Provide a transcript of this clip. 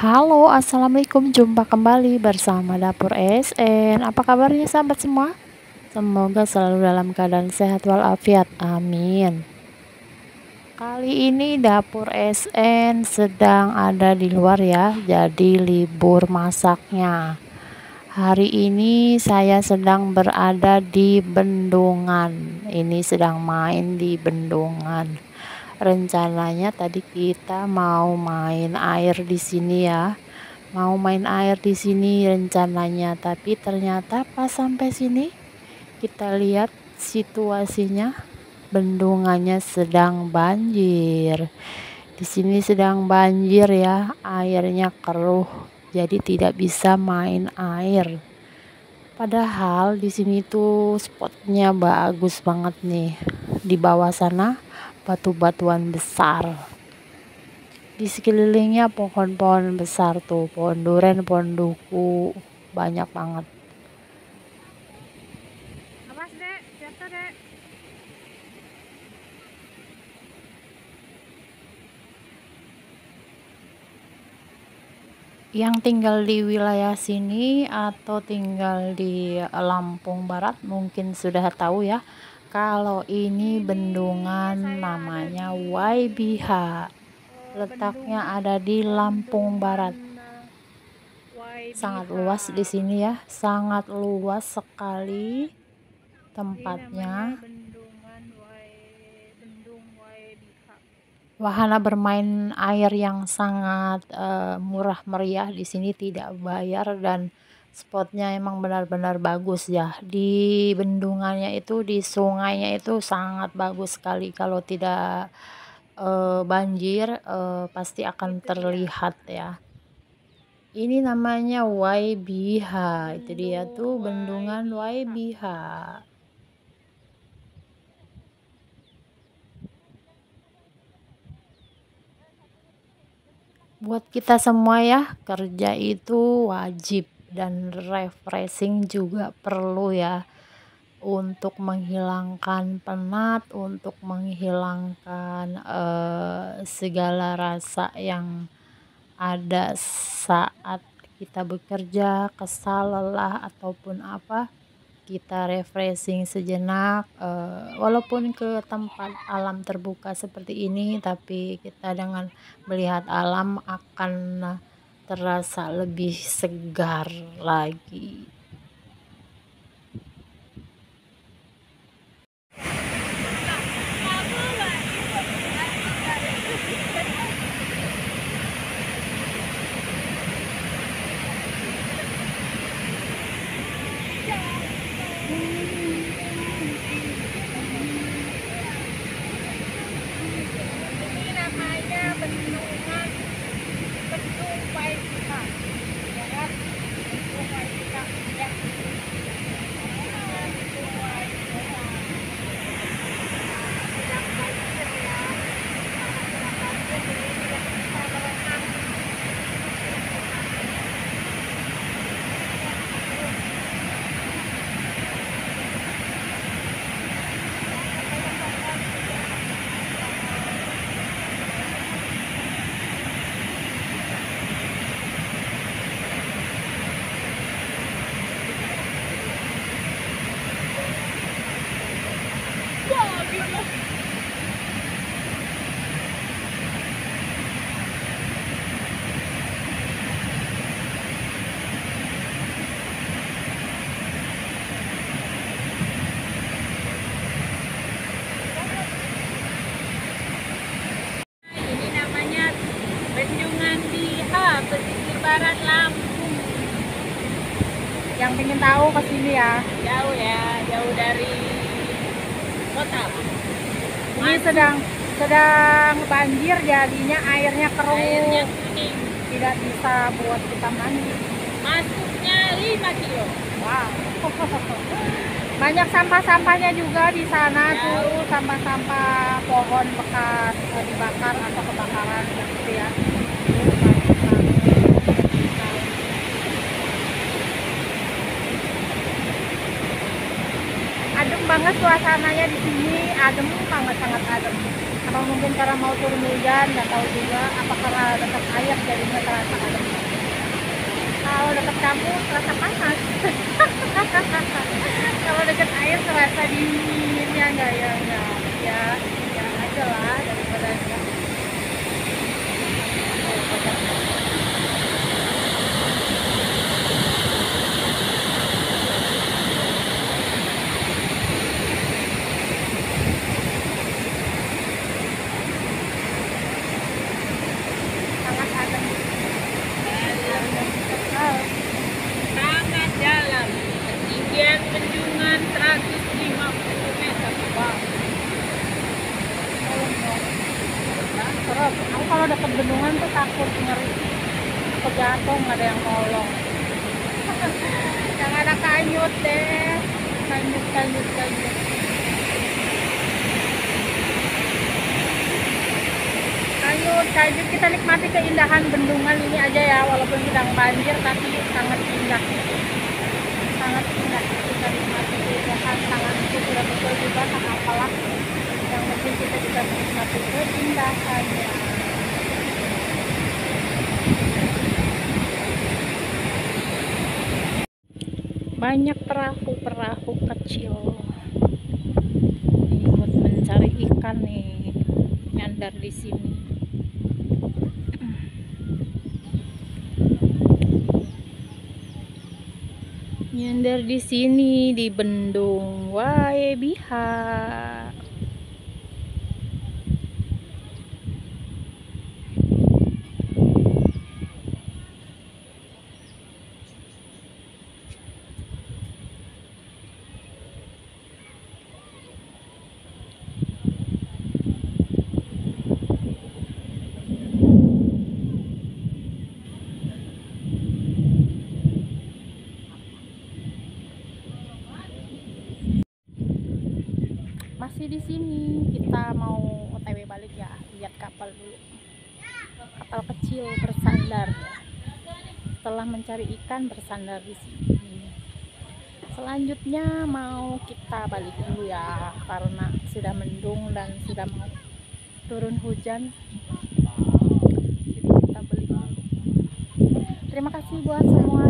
Halo, assalamualaikum. Jumpa kembali bersama Dapur SN. Apa kabarnya, sahabat semua? Semoga selalu dalam keadaan sehat walafiat. Amin. Kali ini Dapur SN sedang ada di luar ya, jadi libur masaknya. Hari ini saya sedang berada di bendungan. Ini sedang main di bendungan rencananya tadi kita mau main air di sini ya. Mau main air di sini rencananya tapi ternyata pas sampai sini kita lihat situasinya bendungannya sedang banjir. Di sini sedang banjir ya airnya keruh jadi tidak bisa main air. Padahal di sini tuh spotnya bagus banget nih. Di bawah sana batu-batuan besar. Di sekelilingnya pohon-pohon besar tuh pohon duren pohon duku banyak banget. Yang tinggal di wilayah sini atau tinggal di Lampung Barat mungkin sudah tahu ya kalau ini bendungan namanya YBH. Letaknya ada di Lampung Barat. Sangat luas di sini ya, sangat luas sekali tempatnya. Wahana bermain air yang sangat uh, murah meriah di sini tidak bayar dan spotnya emang benar-benar bagus ya. Di bendungannya itu di sungainya itu sangat bagus sekali. Kalau tidak uh, banjir uh, pasti akan terlihat ya. Ini namanya YBH itu dia tuh bendungan YBH buat kita semua ya kerja itu wajib dan refreshing juga perlu ya. Untuk menghilangkan penat, untuk menghilangkan uh, segala rasa yang ada saat kita bekerja, kesal, lelah ataupun apa, kita refreshing sejenak uh, walaupun ke tempat alam terbuka seperti ini tapi kita dengan melihat alam akan terasa lebih segar lagi. Pengen tahu ke sini ya. Jauh ya, jauh dari kota. Ini sedang sedang banjir jadinya airnya keruh. Airnya kuning. Tidak bisa buat kita mandi. Masuknya 5 kilo. Wow. Banyak sampah-sampahnya juga di sana Jauh. tuh, sampah-sampah pohon bekas eh, dibakar atau kebakaran gitu ya. Banget suasananya di sini. Adem sangat sangat adem. Apa mungkin karena mau turun hujan nggak tahu juga. Apa karena dekat air jadinya terasa adem. Kalau dekat kampung terasa panas. Kalau dekat air terasa dingin. Ya enggak ya enggak ya ya aja lah daripada enggak sangat adem sangat dalam ketinggian bendungan 150 meter wow serem aku kalau dekat bendungan tuh takut ngeri aku jatuh nggak ada yang nolong. Yang ada kanyut deh. Kanyut kanyut kanyut. Kanyut kanyut. Kita nikmati keindahan bendungan ini aja ya. Walaupun sedang banjir tapi sangat indah. Sangat indah. Kita nikmati keindahan. Sangat itu sudah betul juga tak apalah. Yang penting kita bisa menikmati keindahannya banyak perahu-perahu kecil. Ikut mencari ikan nih nyandar di sini. Nyandar di sini di bendung Waebiha masih di sini. Kita mau otw balik ya lihat kapal dulu. Kapal kecil bersandar. Setelah mencari ikan bersandar di sini. Selanjutnya mau kita balik dulu ya karena sudah mendung dan sudah mau turun hujan. Kita dulu. terima kasih buat semua